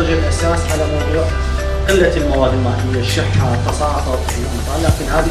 الأساس على موضوع قلة المواد المائية، الشحة، التساقط في الامطار، لكن هذه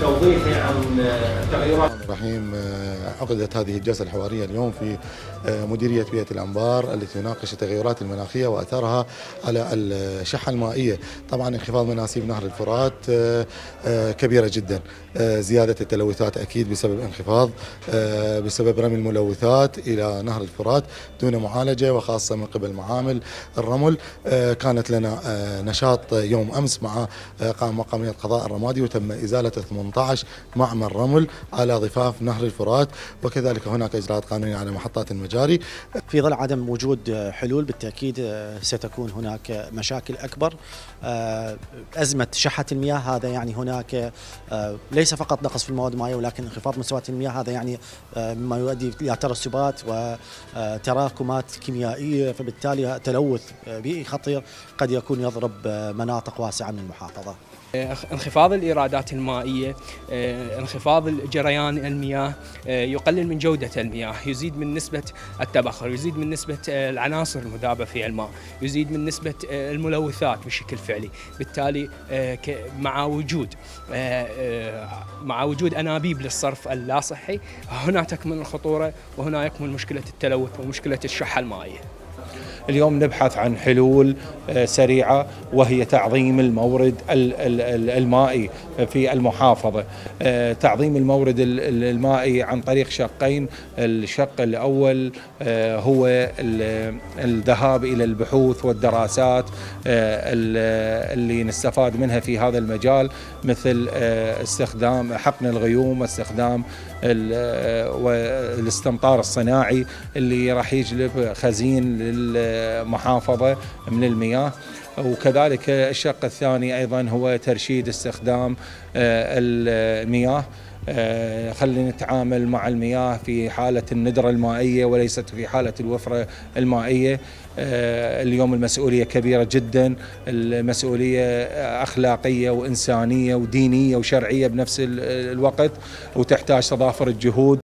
توضيحي عن تغيرات. الرحيم عقدت هذه الجلسة الحوارية اليوم في مديرية بيئة الأنبار التي تناقش التغيرات المناخية وأثرها على الشحة المائية. طبعا انخفاض مناسيب نهر الفرات كبيرة جدا. زيادة التلوثات أكيد بسبب انخفاض بسبب رمي الملوثات إلى نهر الفرات دون معالجة وخاصة من قبل معامل الرمل. كانت لنا نشاط يوم أمس مع مقامية قضاء الرمادي وتم إزالة 18 معمل رمل على ضفاف نهر الفرات وكذلك هناك إجراءات قانونية على محطات المجاري في ظل عدم وجود حلول بالتأكيد ستكون هناك مشاكل أكبر أزمة شحة المياه هذا يعني هناك ليس فقط نقص في المواد المائية ولكن انخفاض مستويات المياه هذا يعني مما يؤدي إلى ترسبات وتراكمات كيميائية فبالتالي تلوث بيئي خطير قد يكون يضرب مناطق واسعة من المحافظة. انخفاض الإيرادات المائية، انخفاض جريان المياه، يقلل من جودة المياه، يزيد من نسبة التبخر، يزيد من نسبة العناصر المذابة في الماء، يزيد من نسبة الملوثات بشكل فعلي، بالتالي مع وجود مع وجود أنابيب للصرف اللا صحي هنا تكمن الخطورة وهنا يكمن مشكلة التلوث ومشكلة الشحة المائية. اليوم نبحث عن حلول سريعة وهي تعظيم المورد المائي في المحافظة. تعظيم المورد المائي عن طريق شقين، الشق الأول هو الذهاب إلى البحوث والدراسات اللي نستفاد منها في هذا المجال مثل استخدام حقن الغيوم واستخدام والاستمطار الصناعي اللي راح يجلب خزين للمحافظه من المياه. وكذلك الشق الثاني أيضا هو ترشيد استخدام المياه. خلينا نتعامل مع المياه في حالة الندرة المائية وليست في حالة الوفرة المائية. اليوم المسؤولية كبيرة جدا. المسؤولية أخلاقية وإنسانية ودينية وشرعية بنفس الوقت وتحتاج تضافر الجهود.